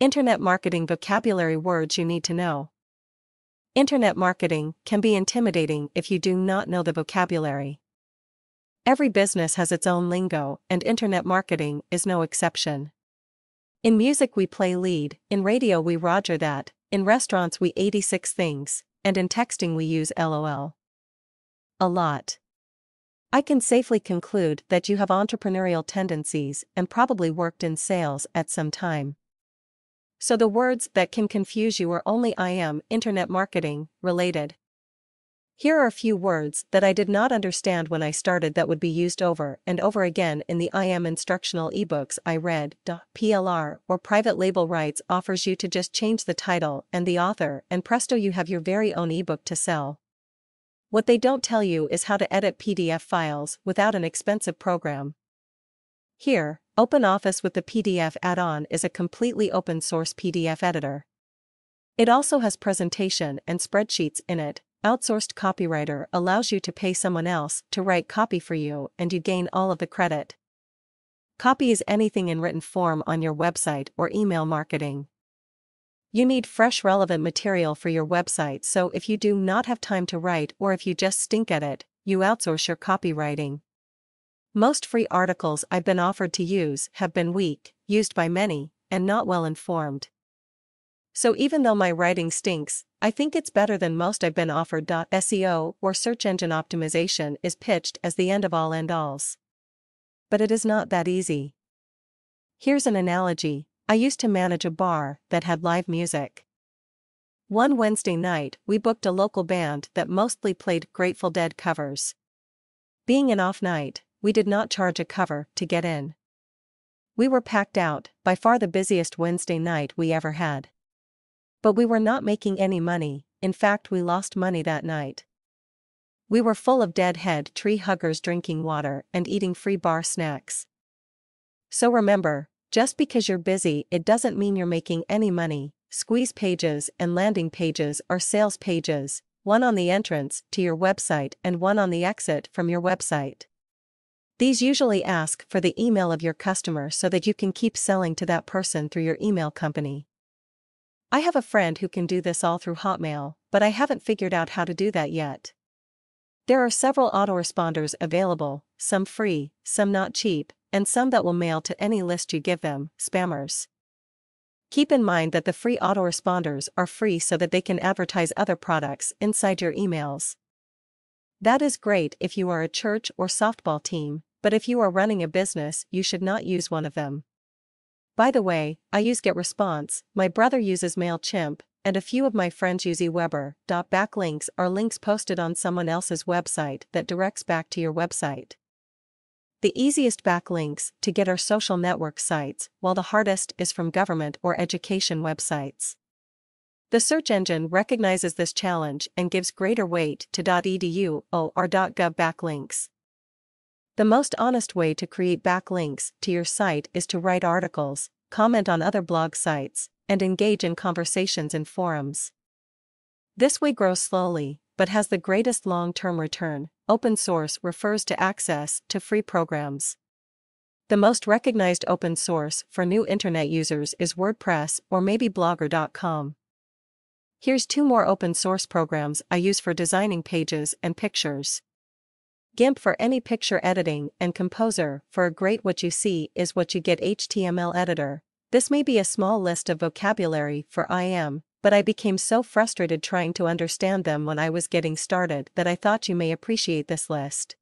Internet marketing vocabulary words you need to know. Internet marketing can be intimidating if you do not know the vocabulary. Every business has its own lingo, and internet marketing is no exception. In music, we play lead, in radio, we roger that, in restaurants, we 86 things, and in texting, we use LOL. A lot. I can safely conclude that you have entrepreneurial tendencies and probably worked in sales at some time. So the words that can confuse you are only IM internet marketing, related. Here are a few words that I did not understand when I started that would be used over and over again in the IM instructional ebooks I read. PLR or private label rights offers you to just change the title and the author, and presto, you have your very own ebook to sell. What they don't tell you is how to edit PDF files without an expensive program. Here, OpenOffice with the PDF add-on is a completely open source PDF editor. It also has presentation and spreadsheets in it. Outsourced copywriter allows you to pay someone else to write copy for you and you gain all of the credit. Copy is anything in written form on your website or email marketing. You need fresh relevant material for your website so if you do not have time to write or if you just stink at it, you outsource your copywriting. Most free articles I've been offered to use have been weak, used by many, and not well informed. So even though my writing stinks, I think it's better than most I've been offered. SEO or search engine optimization is pitched as the end of all end alls. But it is not that easy. Here's an analogy I used to manage a bar that had live music. One Wednesday night, we booked a local band that mostly played Grateful Dead covers. Being an off night, we did not charge a cover to get in. We were packed out, by far the busiest Wednesday night we ever had. But we were not making any money, in fact, we lost money that night. We were full of deadhead tree huggers drinking water and eating free bar snacks. So remember, just because you're busy, it doesn't mean you're making any money. Squeeze pages and landing pages are sales pages, one on the entrance to your website and one on the exit from your website. These usually ask for the email of your customer so that you can keep selling to that person through your email company. I have a friend who can do this all through Hotmail, but I haven't figured out how to do that yet. There are several autoresponders available, some free, some not cheap, and some that will mail to any list you give them, spammers. Keep in mind that the free autoresponders are free so that they can advertise other products inside your emails. That is great if you are a church or softball team, but if you are running a business, you should not use one of them. By the way, I use GetResponse, my brother uses MailChimp, and a few of my friends use AWeber. Backlinks are links posted on someone else's website that directs back to your website. The easiest backlinks to get are social network sites, while the hardest is from government or education websites. The search engine recognizes this challenge and gives greater weight to .edu or .gov backlinks. The most honest way to create backlinks to your site is to write articles, comment on other blog sites, and engage in conversations in forums. This way grows slowly, but has the greatest long-term return. Open source refers to access to free programs. The most recognized open source for new internet users is WordPress or maybe Blogger.com. Here's two more open source programs I use for designing pages and pictures. GIMP for any picture editing, and KompoZer for a great what you see is what you get HTML editor. This may be a small list of vocabulary for IM, but I became so frustrated trying to understand them when I was getting started that I thought you may appreciate this list.